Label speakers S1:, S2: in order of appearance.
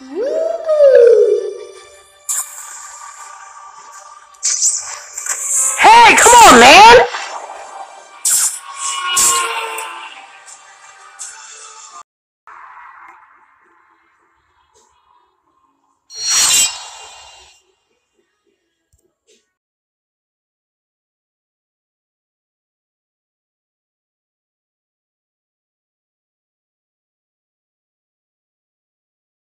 S1: Hey, come on, man!